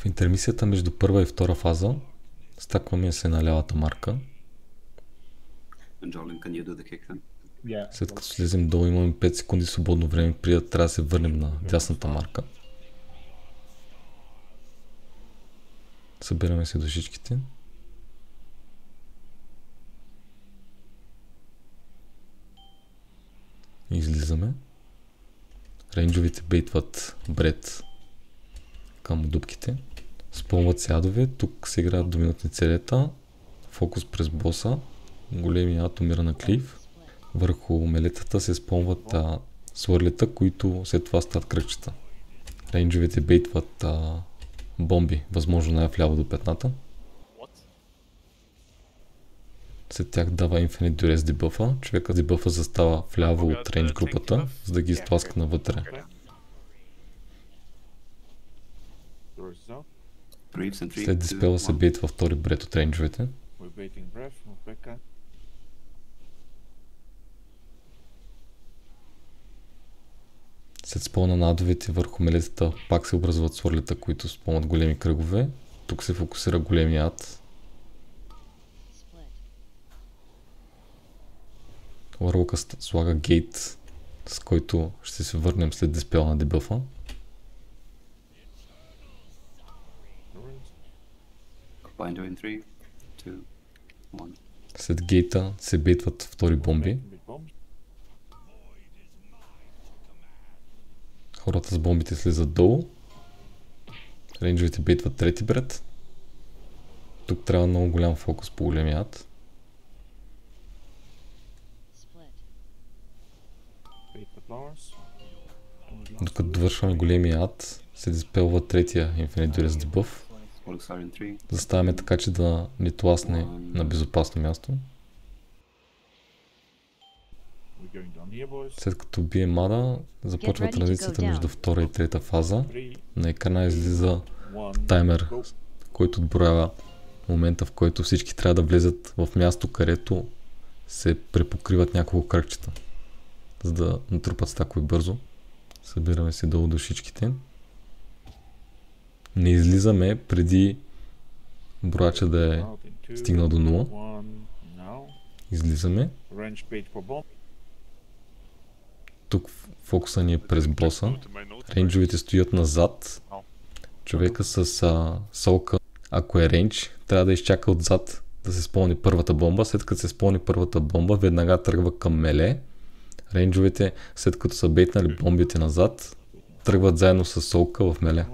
В интермисията между първа и втора фаза стакваме се на лявата марка. След като слезем долу имаме 5 секунди свободно време, преди да трябва да се върнем на дясната марка. Събираме се душичките. Излизаме. Рейнджовите бейтват бред към дупките. Спълват се ядове. Тук се играят доминантни целета. Фокус през боса. Големия ад умира на клив. Върху мелетата се спълват а, свърлета, които след това стават кръгчета. Рейнджовете бейтват а, бомби, възможно най-вляво до петната. След тях дава Infinite Duress дебъфа. Човека дебъфа застава вляво от рейндж групата, за да ги изтласка навътре. След диспела се one. бейтва втори бред от рейнджовете. След спълна на адовете върху мелетата пак се образуват свърлета, които спълнат големи кръгове. Тук се фокусира големия ад. Варлока слага гейт, с който ще се върнем след диспела на дебъфа. Binder in three, two, one. След гейта се бейтват втори бомби. Хората с бомбите слизат долу. Рейнджовете бейтват трети бред. Тук трябва много голям фокус по големия ад. Докато довършваме големия ад, се диспелва третия Infinite Duress debuff. Заставяме така, че да ни тласне на безопасно място. След като бие мада, започва транзицията между втора и трета фаза. На екрана излиза таймер, който отброява момента, в който всички трябва да влезат в място, където се препокриват няколко кръгчета, за да натрупат стакове бързо. Събираме се долу до всичките. Не излизаме преди брояча да е стигнал до 0. One. Now. Излизаме. Тук фокуса ни е през боса. Рейнджовете стоят назад. Човека с а, солка, ако е рейндж, трябва да изчака отзад да се спълни първата бомба. След като се спълни първата бомба, веднага тръгва към меле. Рейнджовете, след като са бейтнали бомбите назад, тръгват заедно с солка в меле.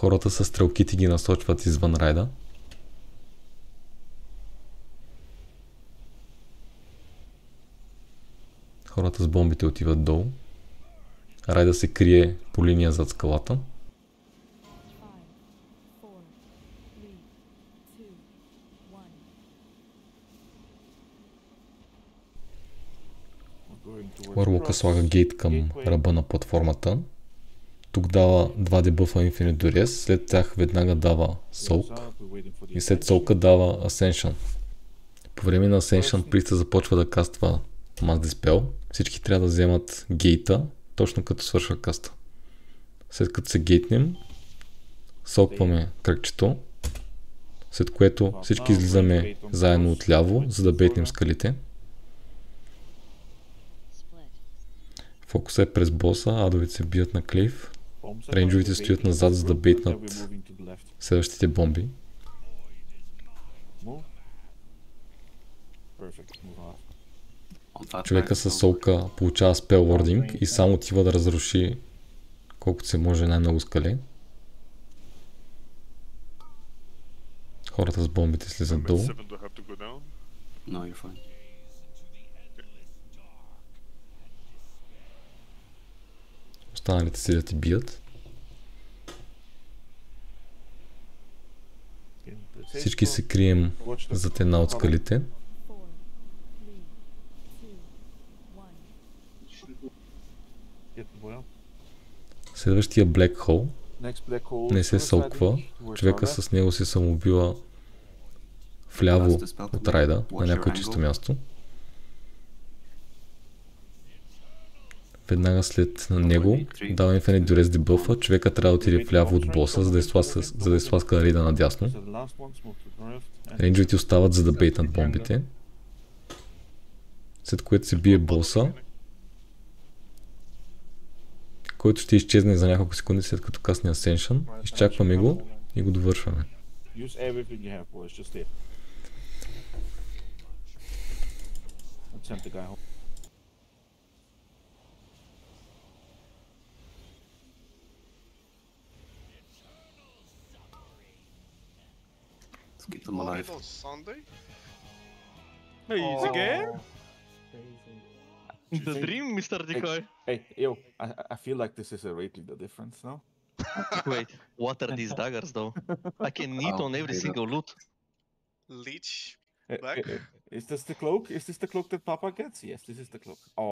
Хората с стрелките ги насочват извън райда. Хората с бомбите отиват долу. Райда се крие по линия зад скалата. Cross. слага гейт към ръба на платформата. Тук дава два дебъфа Infinite Duress, след тях веднага дава Soak и след. Soak дава Ascension. По време на Ascension Приста започва да каства Mass Dispel. Всички трябва да вземат гейта, точно като свършва каста. След като се гейтнем, сокваме кръгчето, след което всички излизаме заедно отляво, за да бейтнем скалите. Фокуса е през боса, адовите се бият на are Рейнджовите стоят назад, за да бейтнат следващите бомби. Човека с солка получава спел и само отива да разруши колкото се може най-много скали. Хората с бомбите слизат долу. No, you're fine. Останалите седят и бият. In the safe Всички се крием зад една от скалите. Следващия Black Hole не се сълква. Човека с него се самоубива вляво от райда, на някое чисто място. Веднага след него дава Infinite Duress дебъфа, човека трябва да отиде вляво от боса, за да изтласка, за да рейда надясно. Рейнджовете остават за да бейтнат бомбите. След което се бие боса, който ще изчезне за няколко секунди след като касне Ascension. Изчакваме го и го довършваме. Send the guy home. Let's keep them alive. on Sunday? He's again? You The dream, Mr. Decoy. Hey, yo, I, I- I feel like this is a rate leader difference now. Wait, what are these daggers though? I can knit Oh, on every okay, single loot. Leech Eh, Back? eh, eh, Is this the cloak? Is this the cloak that Papa gets? Yes, this is the cloak. Oh,